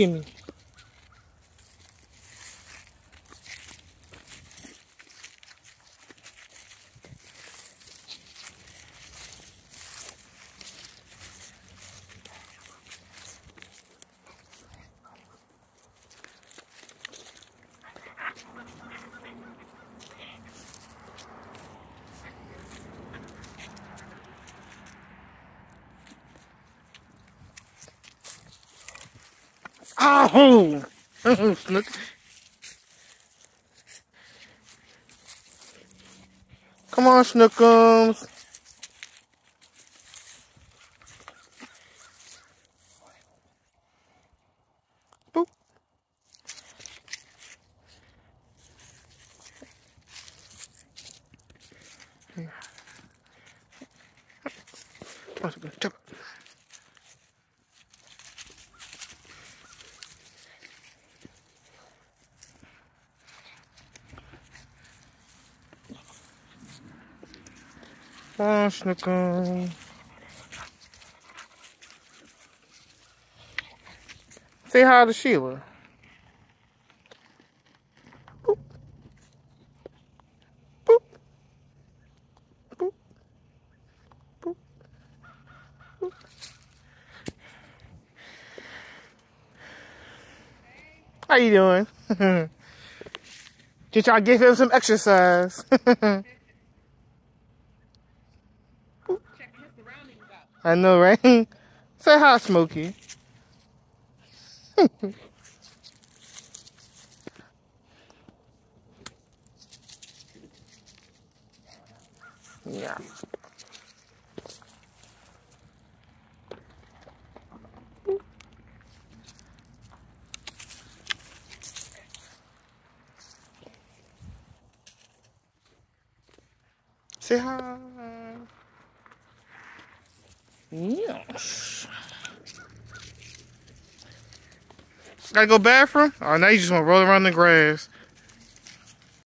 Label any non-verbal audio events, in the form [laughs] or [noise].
Gimme. Oh! [laughs] Snook. Come on, Snookums. Boop. Jump. Strasznego. Say hi to Sheila. How you doing? [laughs] Did to give him some exercise. [laughs] I know, right? [laughs] Say hi, Smokey. [laughs] yeah. Say hi. Yes. Gotta go bathroom? Oh, now you just want to roll around the grass.